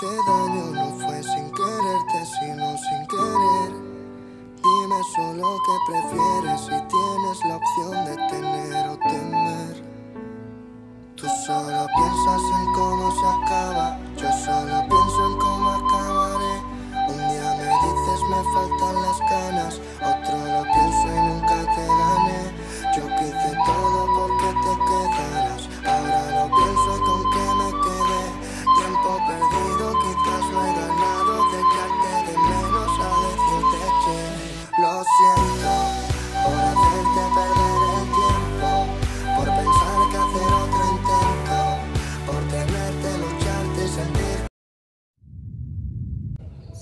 said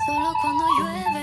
solo cuando llueve.